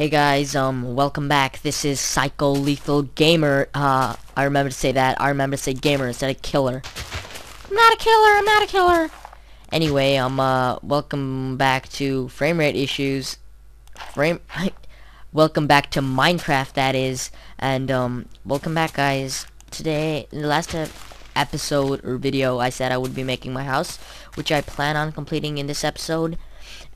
Hey guys, um, welcome back. This is Psycho Lethal Gamer. Uh, I remember to say that. I remember to say gamer instead of killer. I'm not a killer. I'm not a killer. Anyway, um, uh, welcome back to frame rate issues. Frame. welcome back to Minecraft. That is, and um, welcome back, guys. Today, in the last episode or video, I said I would be making my house, which I plan on completing in this episode.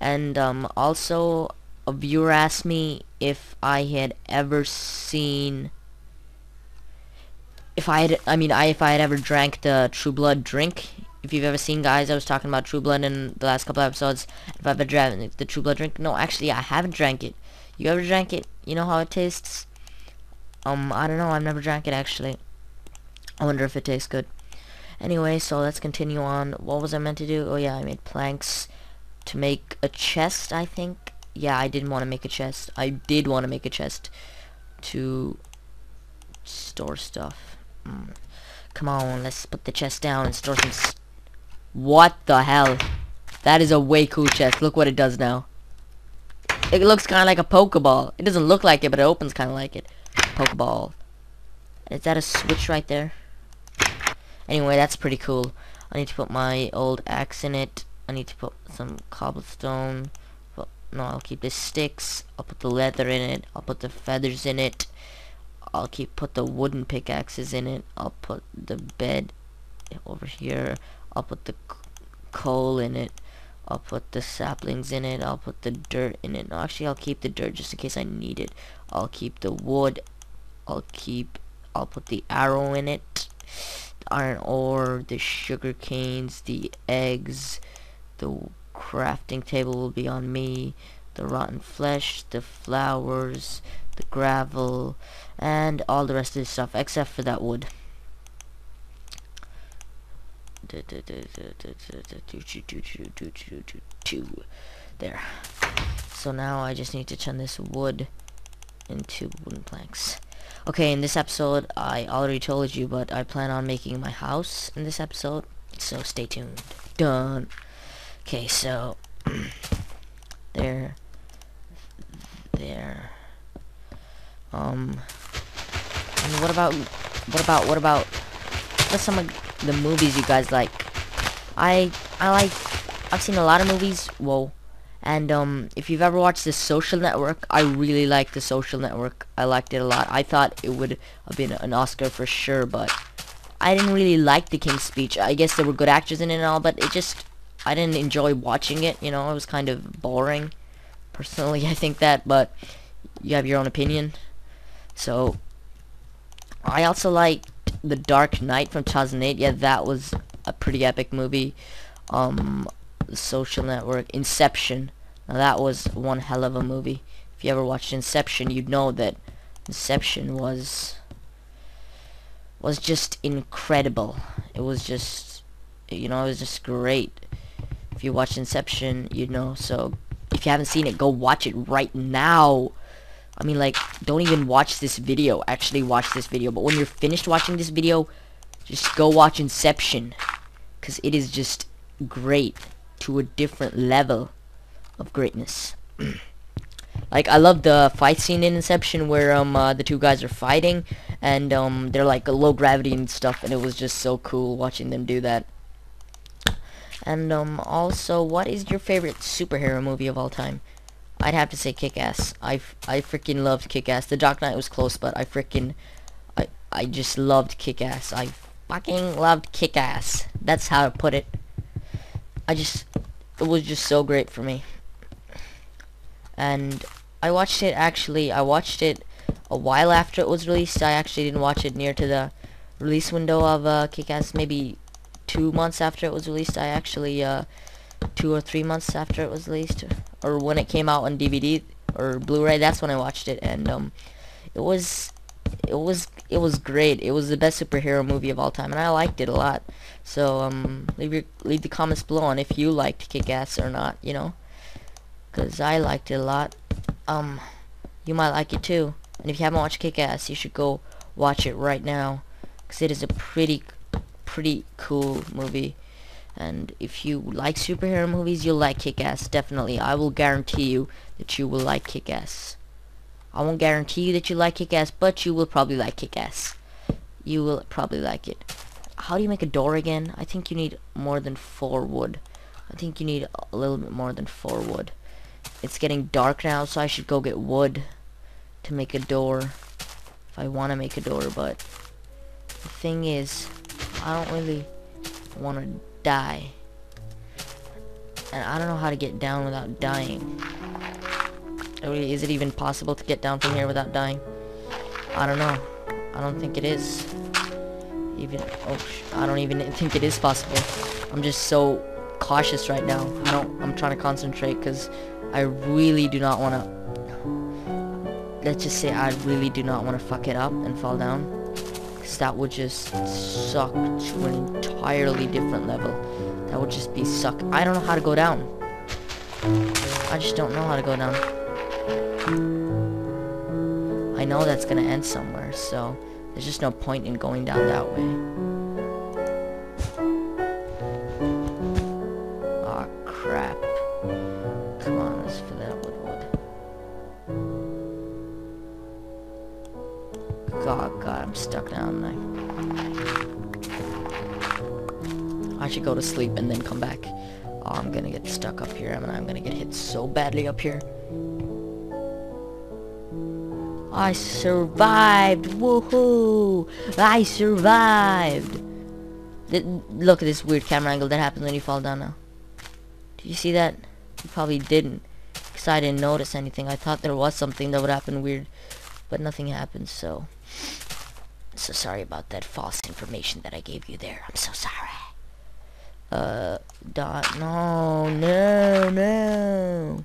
And um, also, a viewer asked me if I had ever seen if I had I mean I if I had ever drank the True Blood drink. If you've ever seen guys, I was talking about True Blood in the last couple episodes. If I've ever drank the True Blood drink, no, actually I haven't drank it. You ever drank it? You know how it tastes? Um, I don't know. I've never drank it actually. I wonder if it tastes good. Anyway, so let's continue on. What was I meant to do? Oh yeah, I made planks to make a chest, I think yeah, I didn't want to make a chest. I did want to make a chest to store stuff. Mm. Come on, let's put the chest down and store some What the hell? That is a way cool chest. Look what it does now. It looks kind of like a Pokeball. It doesn't look like it, but it opens kind of like it. Pokeball. Is that a switch right there? Anyway, that's pretty cool. I need to put my old axe in it. I need to put some cobblestone. No, I'll keep the sticks. I'll put the leather in it. I'll put the feathers in it. I'll keep put the wooden pickaxes in it. I'll put the bed over here. I'll put the coal in it. I'll put the saplings in it. I'll put the dirt in it. No, actually, I'll keep the dirt just in case I need it. I'll keep the wood. I'll keep. I'll put the arrow in it. The iron ore, the sugar canes, the eggs, the crafting table will be on me, the rotten flesh, the flowers, the gravel, and all the rest of this stuff, except for that wood. There. So now I just need to turn this wood into wooden planks. Okay, in this episode, I already told you, but I plan on making my house in this episode, so stay tuned. Done. Okay, so there, there. Um, what about, what about, what about, what's some of the movies you guys like? I, I like, I've seen a lot of movies. Whoa. And um, if you've ever watched The Social Network, I really like The Social Network. I liked it a lot. I thought it would have been an Oscar for sure, but I didn't really like The King's Speech. I guess there were good actors in it and all, but it just I didn't enjoy watching it, you know, it was kind of boring. Personally, I think that, but you have your own opinion. So, I also liked The Dark Knight from 2008. Yeah, that was a pretty epic movie. Um, Social Network, Inception. Now that was one hell of a movie. If you ever watched Inception, you'd know that Inception was was just incredible. It was just, you know, it was just great. You watch Inception, you know. So if you haven't seen it, go watch it right now. I mean, like, don't even watch this video. Actually watch this video. But when you're finished watching this video, just go watch Inception. Because it is just great to a different level of greatness. like, I love the fight scene in Inception where um uh, the two guys are fighting. And um they're like a low gravity and stuff. And it was just so cool watching them do that. And um, also, what is your favorite superhero movie of all time? I'd have to say Kick-Ass. I, I freaking loved Kick-Ass. The Dark Knight was close, but I freaking... I, I just loved Kick-Ass. I fucking loved Kick-Ass. That's how to put it. I just... It was just so great for me. And I watched it, actually, I watched it a while after it was released. I actually didn't watch it near to the release window of uh, Kick-Ass. Maybe two months after it was released. I actually, uh, two or three months after it was released, or when it came out on DVD or Blu-ray, that's when I watched it, and um, it was, it was, it was great. It was the best superhero movie of all time, and I liked it a lot. So um, leave your leave the comments below on if you liked Kick-Ass or not, you know, because I liked it a lot. Um, you might like it too, and if you haven't watched Kick-Ass, you should go watch it right now, because it is a pretty pretty cool movie. And if you like superhero movies, you'll like Kick-Ass, definitely. I will guarantee you that you will like Kick-Ass. I won't guarantee you that you like Kick-Ass, but you will probably like Kick-Ass. You will probably like it. How do you make a door again? I think you need more than four wood. I think you need a little bit more than four wood. It's getting dark now, so I should go get wood to make a door. If I want to make a door, but the thing is, I don't really want to die. And I don't know how to get down without dying. Is it even possible to get down from here without dying? I don't know. I don't think it is. Even, oh, I don't even think it is possible. I'm just so cautious right now. I don't, I'm trying to concentrate because I really do not want to, let's just say I really do not want to fuck it up and fall down. Because that would just suck to an entirely different level. That would just be suck. I don't know how to go down. I just don't know how to go down. I know that's gonna end somewhere, so there's just no point in going down that way. Badly up here. I survived! Woohoo! I survived! look at this weird camera angle that happens when you fall down now. Did you see that? You probably didn't. Because I didn't notice anything. I thought there was something that would happen weird. But nothing happened, so... So sorry about that false information that I gave you there. I'm so sorry. Uh, dot, no, no, no.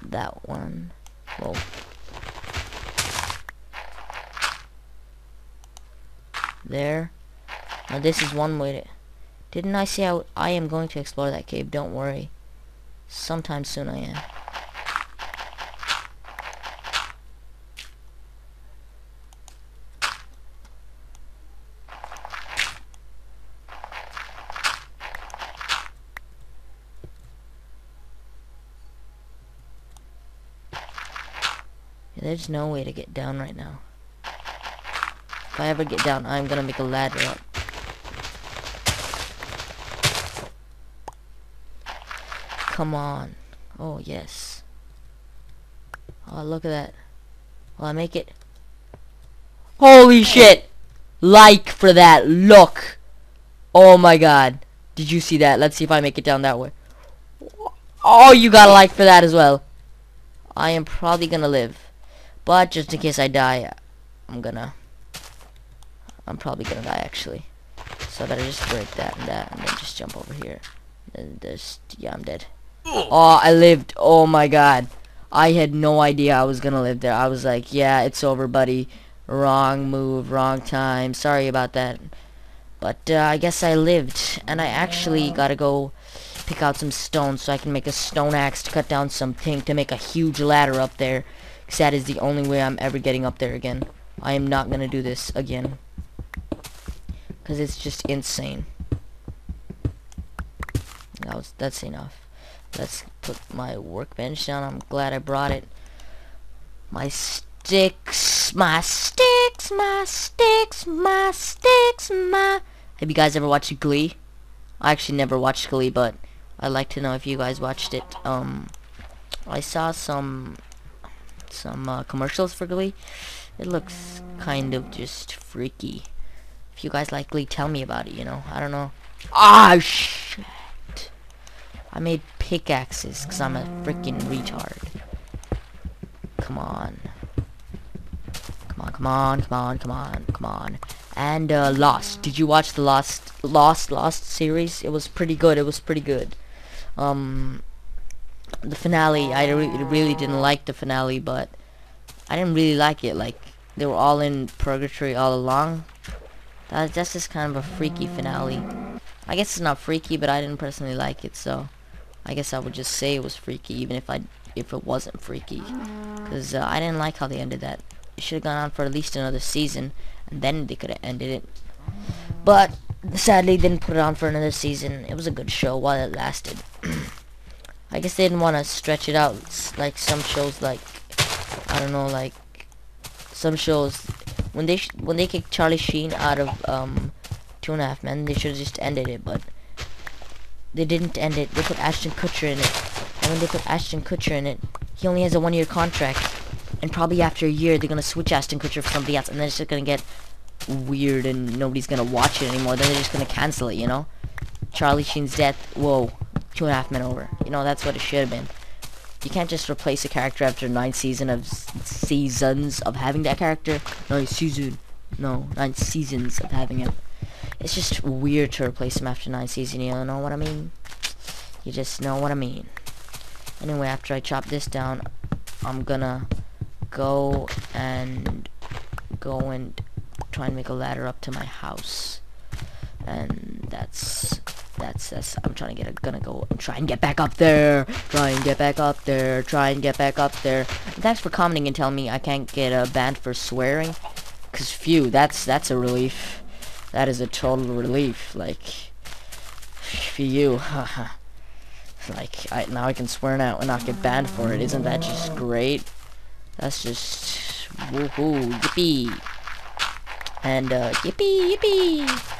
That one. Well. There. Now this is one way to... Didn't I say I, I am going to explore that cave? Don't worry. Sometime soon I am. There's no way to get down right now. If I ever get down, I'm gonna make a ladder up. Come on. Oh, yes. Oh, look at that. Will I make it? Holy shit! Like for that. Look. Oh my god. Did you see that? Let's see if I make it down that way. Oh, you got a like for that as well. I am probably gonna live. But just in case I die, I'm gonna I'm probably gonna die actually. So I better just break that and that and then just jump over here. And just yeah, I'm dead. Oh, I lived. Oh my god. I had no idea I was gonna live there. I was like, yeah, it's over, buddy. Wrong move, wrong time. Sorry about that. But uh, I guess I lived, and I actually gotta go pick out some stone so I can make a stone axe to cut down some pink to make a huge ladder up there. Because that is the only way I'm ever getting up there again. I am not gonna do this again because it's just insane. That was that's enough. Let's put my workbench down. I'm glad I brought it. My sticks, my sticks, my sticks, my sticks, my. Have you guys ever watched Glee? I actually never watched Glee, but I'd like to know if you guys watched it. Um, I saw some some uh, commercials for Glee. It looks kind of just freaky If you guys likely tell me about it, you know. I don't know. Ah, shit. I made pickaxes because I'm a freaking retard. Come on. Come on, come on, come on, come on, come on. And, uh, Lost. Did you watch the Lost, Lost, Lost series? It was pretty good. It was pretty good. Um, the finale, I re really didn't like the finale, but I didn't really like it. Like, they were all in purgatory all along. That, that's just kind of a freaky finale. I guess it's not freaky, but I didn't personally like it, so I guess I would just say it was freaky, even if I if it wasn't freaky, because uh, I didn't like how they ended that. It should have gone on for at least another season, and then they could have ended it. But sadly, didn't put it on for another season. It was a good show while it lasted. I guess they didn't want to stretch it out like some shows, like I don't know, like some shows when they when they kicked Charlie Sheen out of um Two and a Half Men, they should have just ended it, but they didn't end it. They put Ashton Kutcher in it, and when they put Ashton Kutcher in it, he only has a one-year contract, and probably after a year they're gonna switch Ashton Kutcher for somebody else, and then it's just gonna get weird, and nobody's gonna watch it anymore. Then they're just gonna cancel it, you know? Charlie Sheen's death. Whoa, Two and a Half Men over. You know that's what it should have been. You can't just replace a character after nine season of seasons of having that character. Nine season. No, nine seasons of having him. It's just weird to replace him after nine season. You know what I mean? You just know what I mean. Anyway, after I chop this down, I'm gonna go and go and try and make a ladder up to my house. And that's that's that's I'm trying to get a gonna go try and get back up there. Try and get back up there. Try and get back up there. And thanks for commenting and telling me I can't get a banned for swearing. Cause phew, that's that's a relief. That is a total relief. Like for you. like I now I can swear now and not get banned for it. Isn't that just great? That's just woohoo, yippee. And uh yippee yippee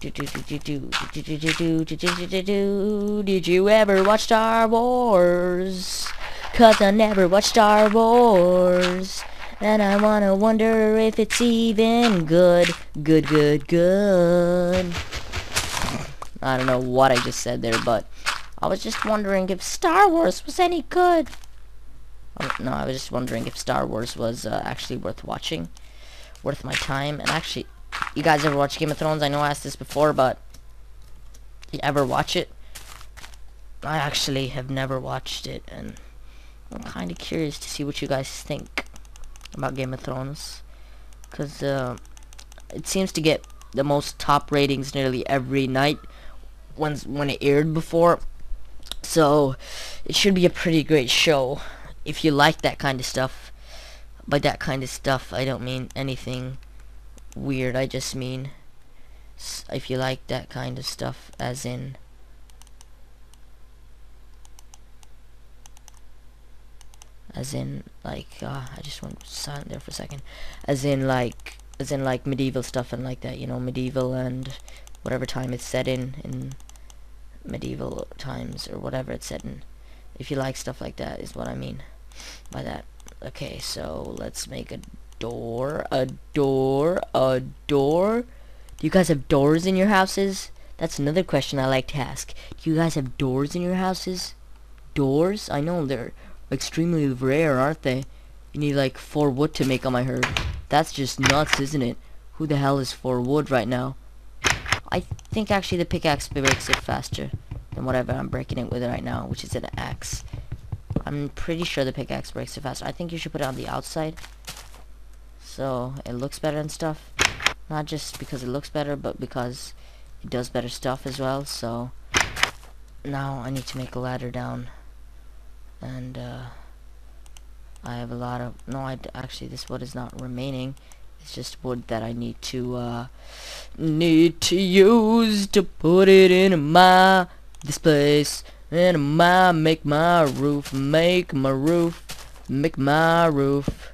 did you ever watch Star Wars? Cause I never watched Star Wars. And I wanna wonder if it's even good. Good, good, good. I don't know what I just said there, but I was just wondering if Star Wars was any good. No, I was just wondering if Star Wars was uh, actually worth watching. Worth my time. And actually, you guys ever watch Game of Thrones? I know I asked this before, but you ever watch it? I actually have never watched it, and I'm kind of curious to see what you guys think about Game of Thrones. Because uh, it seems to get the most top ratings nearly every night when, when it aired before. So, it should be a pretty great show if you like that kind of stuff. By that kind of stuff, I don't mean anything weird. I just mean if you like that kind of stuff, as in as in like uh, I just went silent there for a second as in like as in like medieval stuff and like that you know medieval and whatever time it's set in in medieval times or whatever it's set in if you like stuff like that is what I mean by that okay so let's make a door, a door, a door. Do you guys have doors in your houses? That's another question I like to ask. Do you guys have doors in your houses? Doors? I know they're extremely rare, aren't they? You need like four wood to make them, I heard. That's just nuts, isn't it? Who the hell is four wood right now? I think actually the pickaxe breaks it faster than whatever I'm breaking it with right now, which is an axe. I'm pretty sure the pickaxe breaks it faster. I think you should put it on the outside so it looks better and stuff. Not just because it looks better but because it does better stuff as well. So now I need to make a ladder down. And uh, I have a lot of no I actually this wood is not remaining. It's just wood that I need to uh, need to use to put it in my this place. In my make my roof make my roof make my roof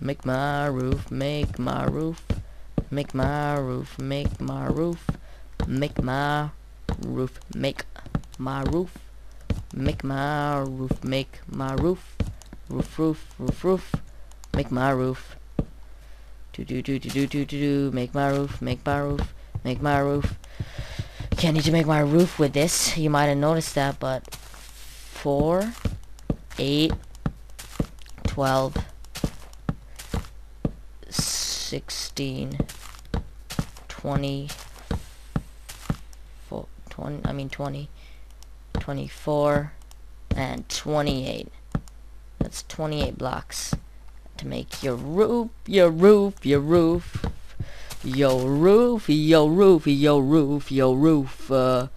Make my roof, make my roof, make my roof, make my roof, make my roof, make my roof, make my roof, make my roof, roof, roof, roof, roof, make my roof. Do do do do do do do do, make my roof, make my roof, make my roof. Can't need to make my roof with this. You might have noticed that, but four, eight, twelve. 16, 20, 20, I mean 20, 24, and 28. That's 28 blocks to make your roof, your roof, your roof. your roof, your roof, your roof, your roof. Uh,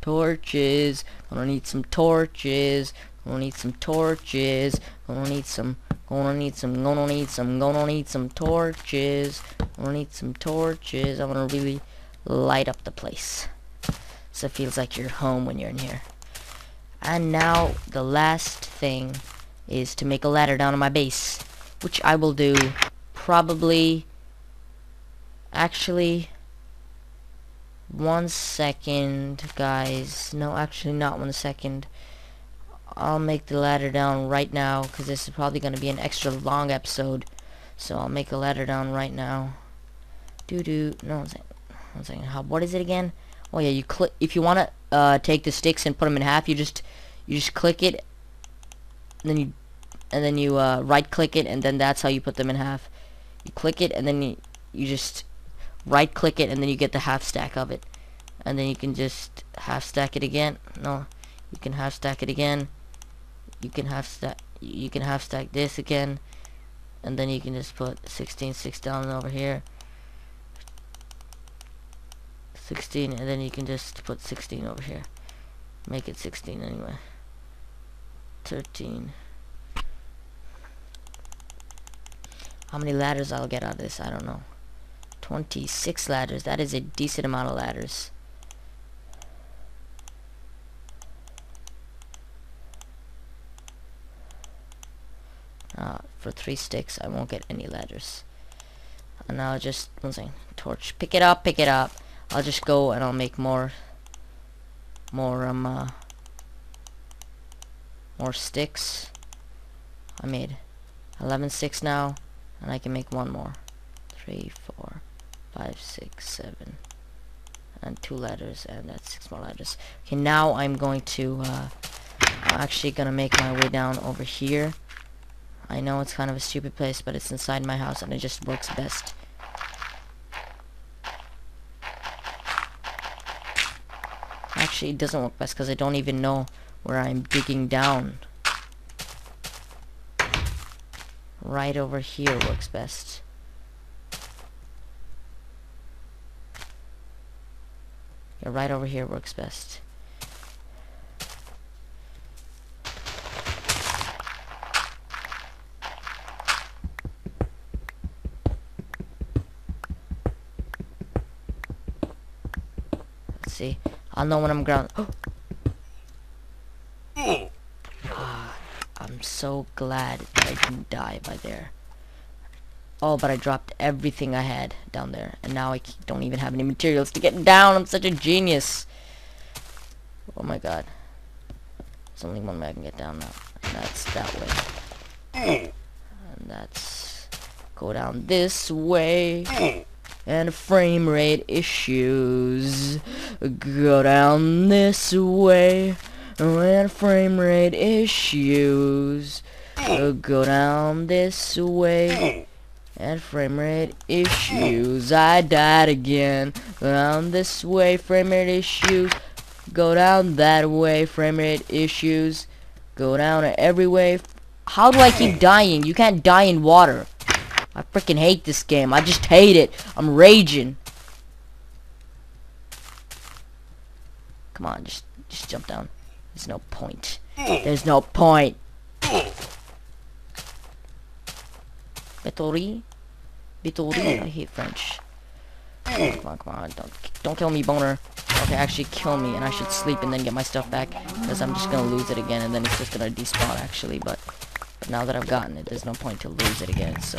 torches. I'm Gonna need some torches. I'm Gonna need some torches. I'm Gonna need some. Gonna need some. Gonna need some. Gonna need some torches. I'm Gonna need some torches. I wanna really light up the place, so it feels like you're home when you're in here. And now the last thing is to make a ladder down to my base, which I will do probably actually one second guys no actually not one second I'll make the ladder down right now because this is probably going to be an extra long episode. So I'll make a ladder down right now. Doo doo no one second, one second. How, what is it again? Oh yeah you click if you want to uh, take the sticks and put them in half you just you just click it and then you and then you uh, right click it and then that's how you put them in half. You click it and then you, you just right click it and then you get the half stack of it. And then you can just half stack it again. No you can half stack it again you can half stack you can half stack this again and then you can just put 16 6 down over here 16 and then you can just put 16 over here make it 16 anyway 13 how many ladders I'll get out of this I don't know 26 ladders. That is a decent amount of ladders. Uh, for three sticks, I won't get any ladders. And I'll just, one second, torch. Pick it up, pick it up. I'll just go and I'll make more, more, um, uh, more sticks. I made 11 sticks now, and I can make one more. Three, four, five, six, seven, and two letters, and that's six more letters. Okay, now I'm going to, uh, I'm actually gonna make my way down over here. I know it's kind of a stupid place, but it's inside my house, and it just works best. Actually, it doesn't work best, because I don't even know where I'm digging down. Right over here works best. Yeah, right over here works best. See. I'll know when I'm ground. ah, I'm so glad I didn't die by there. Oh, but I dropped everything I had down there. And now I don't even have any materials to get down. I'm such a genius. Oh my god. There's only one way I can get down now. And that's that way. And that's... Go down this way. And frame rate issues. Go down this way. And frame rate issues. Go down this way and frame rate issues. I died again. Go down this way, frame rate issues. Go down that way, frame rate issues. Go down every way. How do I keep dying? You can't die in water. I freaking hate this game. I just hate it. I'm raging. Come on, just just jump down. There's no point. There's no point. Bittori? Bittori? I hate French. Come on, come on, don't, don't kill me, boner. Okay, actually kill me, and I should sleep and then get my stuff back, because I'm just gonna lose it again, and then it's just gonna despawn, actually, but, but now that I've gotten it, there's no point to lose it again, so...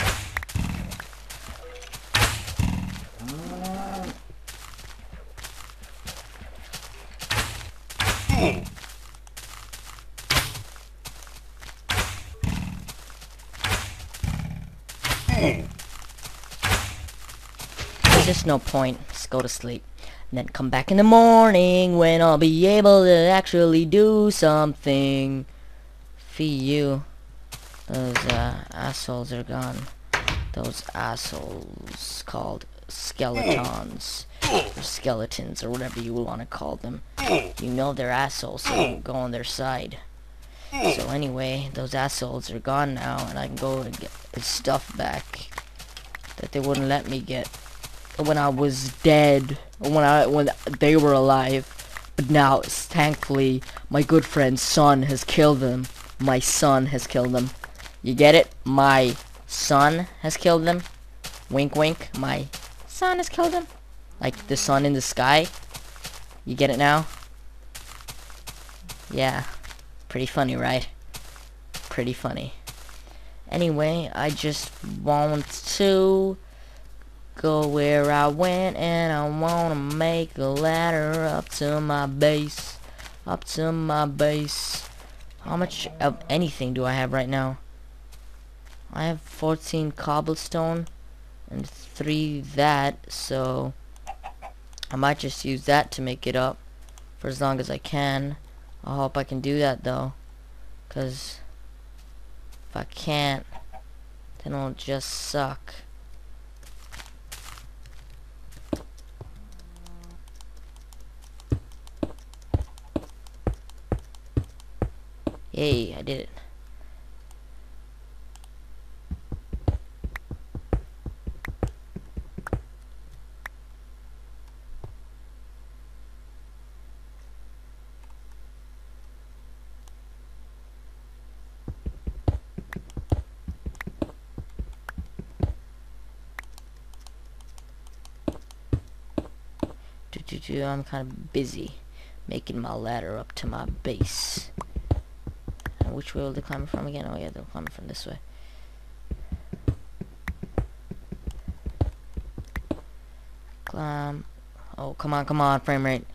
There's just no point. Just go to sleep. And then come back in the morning when I'll be able to actually do something. For you. Those uh, assholes are gone. Those assholes called skeletons. Skeletons, or whatever you want to call them. You know they're assholes, so go on their side. So anyway, those assholes are gone now, and I can go and get his stuff back that they wouldn't let me get when I was dead, when I when they were alive. But now, thankfully, my good friend's son has killed them. My son has killed them. You get it? My son has killed them. Wink, wink. My son has killed him. Like the sun in the sky. You get it now? Yeah. Pretty funny, right? Pretty funny. Anyway, I just want to go where I went and I want to make a ladder up to my base. Up to my base. How much of anything do I have right now? I have 14 cobblestone and 3 that, so I might just use that to make it up for as long as I can. I hope I can do that though. Because if I can't, then it'll just suck. Yay, I did it. I'm kind of busy making my ladder up to my base. And which way will they climb from again? Oh yeah, they'll climb from this way. Climb. Oh, come on, come on, frame rate.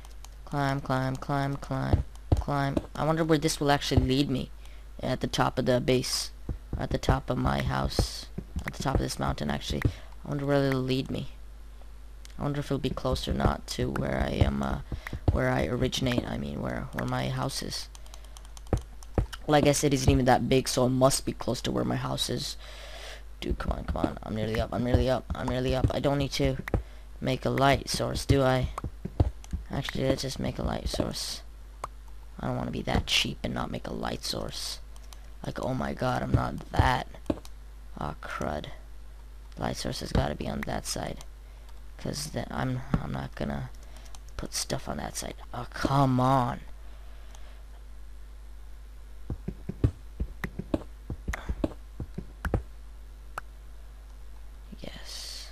Climb, climb, climb, climb, climb. I wonder where this will actually lead me. At the top of the base. At the top of my house. At the top of this mountain, actually. I wonder where it'll lead me. I wonder if it'll be close or not to where I am, uh, where I originate, I mean, where, where my house is. Well, I guess it isn't even that big, so it must be close to where my house is. Dude, come on, come on. I'm nearly up, I'm nearly up, I'm nearly up. I don't need to make a light source, do I? Actually, let's just make a light source. I don't want to be that cheap and not make a light source. Like, oh my god, I'm not that. Aw, oh, crud. Light source has got to be on that side. Because I'm, I'm not gonna put stuff on that side. Oh, come on. Yes.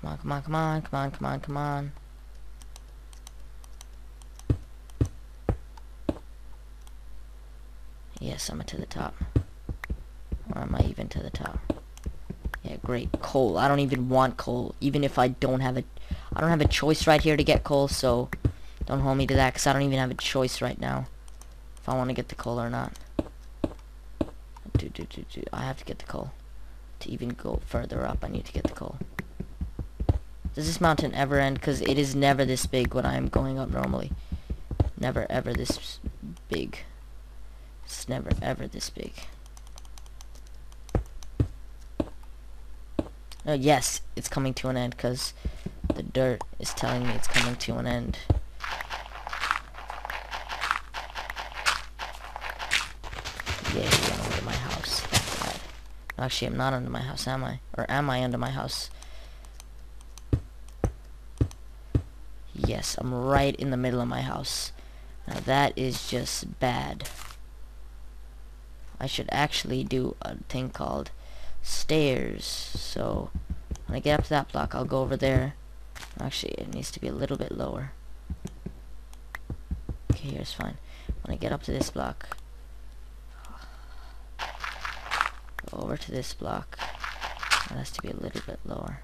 Come on, come on, come on, come on, come on, come on. Yes, I'm to the top. Or am I even to the top? Yeah, great. Coal. I don't even want coal. Even if I don't have a... I don't have a choice right here to get coal, so... Don't hold me to that, because I don't even have a choice right now. If I want to get the coal or not. Do, do, do, do. I have to get the coal. To even go further up, I need to get the coal. Does this mountain ever end? Because it is never this big when I am going up normally. Never ever this big. It's never ever this big. Uh, yes, it's coming to an end because the dirt is telling me it's coming to an end. Yeah, I'm under my house. Actually, I'm not under my house, am I? Or am I under my house? Yes, I'm right in the middle of my house. Now that is just bad. I should actually do a thing called stairs. So when I get up to that block, I'll go over there. Actually, it needs to be a little bit lower. Okay, here's fine. When I get up to this block, go over to this block. It has to be a little bit lower.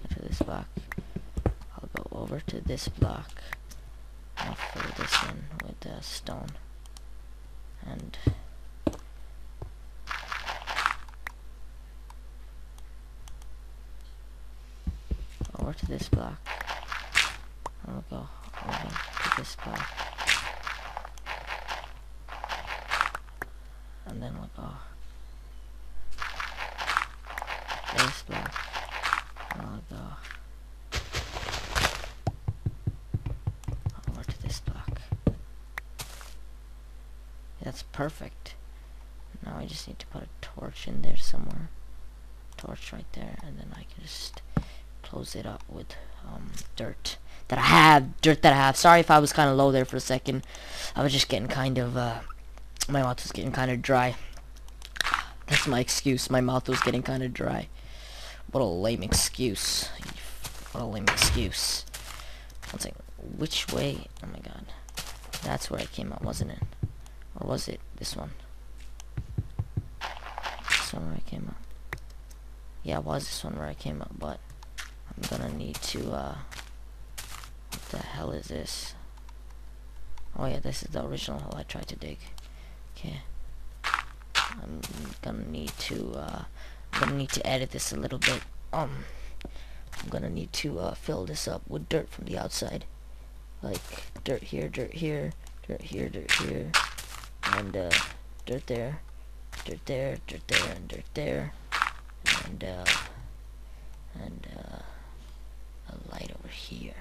Get to this block. I'll go over to this block. I'll fill this in with the stone. And over to this block. I'll go over to this block. And then we'll go this block. And I'll go over to this block. That's perfect. Now I just need to put a torch in there somewhere. Torch right there, and then I can just close it up with um, dirt that I have. Dirt that I have. Sorry if I was kind of low there for a second. I was just getting kind of, uh, my mouth was getting kind of dry. That's my excuse. My mouth was getting kind of dry. What a lame excuse. What a lame excuse. One second. Which way? Oh my god. That's where I came out, wasn't it? Or was it this one? This one where I came out. Yeah, it was this one where I came out, but I'm gonna need to, uh... What the hell is this? Oh yeah, this is the original hole I tried to dig. Okay. I'm gonna need to, uh... I'm gonna need to edit this a little bit. Um... I'm gonna need to, uh, fill this up with dirt from the outside. Like, dirt here, dirt here, dirt here, dirt here, and, uh, dirt there, dirt there, dirt there, and dirt there, and, uh, and, uh, a light over here.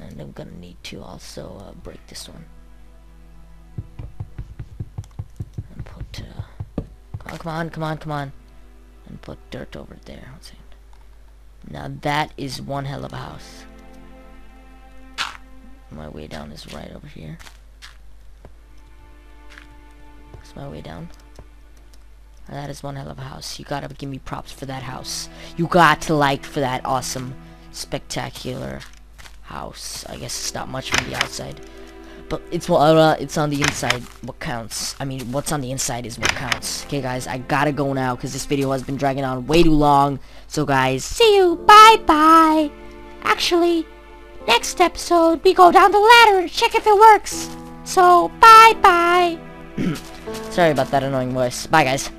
And I'm gonna need to also, uh, break this one. And put, uh, oh, come on, come on, come on. And put dirt over there. Now that is one hell of a house. My way down is right over here. That's my way down. That is one hell of a house. You gotta give me props for that house. You got to like for that awesome, spectacular house. I guess it's not much from the outside. But it's uh, it's on the inside what counts. I mean, what's on the inside is what counts. Okay, guys, I gotta go now because this video has been dragging on way too long. So, guys, see you. Bye-bye. Actually, next episode, we go down the ladder and check if it works. So, bye-bye. Sorry about that annoying voice. Bye, guys.